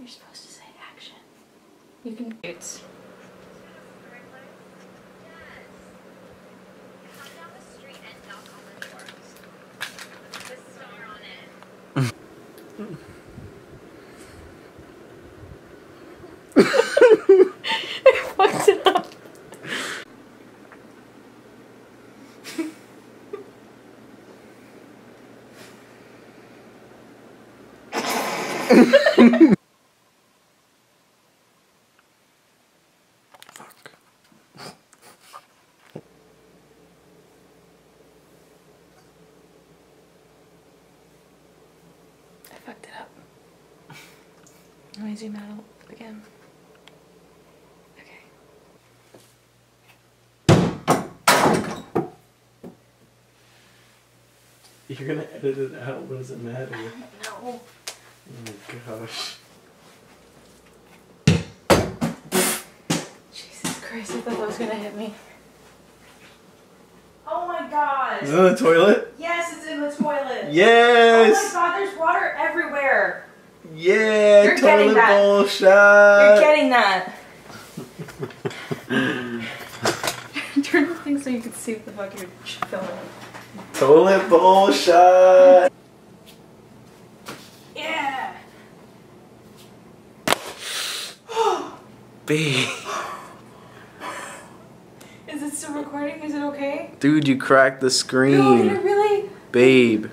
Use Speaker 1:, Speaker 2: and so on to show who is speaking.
Speaker 1: You're supposed to say action. You can. It's. I fucked it up.
Speaker 2: Fuck.
Speaker 1: I fucked it up. Let me zoom out again. Okay.
Speaker 2: You're gonna edit it out. What does it matter?
Speaker 1: No.
Speaker 2: Oh my gosh.
Speaker 1: Jesus Christ, I thought that was gonna hit me.
Speaker 3: Oh my god.
Speaker 2: Is it in the toilet?
Speaker 3: Yes, it's in the toilet.
Speaker 2: Yes!
Speaker 3: Oh my god, there's water everywhere.
Speaker 2: Yeah!
Speaker 3: You're getting
Speaker 2: toilet
Speaker 3: that.
Speaker 2: bowl shot!
Speaker 3: You're getting that.
Speaker 1: Turn the thing so you can see what the fuck you're filming.
Speaker 2: toilet bowl shot!
Speaker 3: Yeah.
Speaker 2: Babe.
Speaker 3: Is it still recording? Is it okay?
Speaker 2: Dude, you cracked the
Speaker 3: No, did
Speaker 2: screen.
Speaker 3: it really?
Speaker 2: Babe.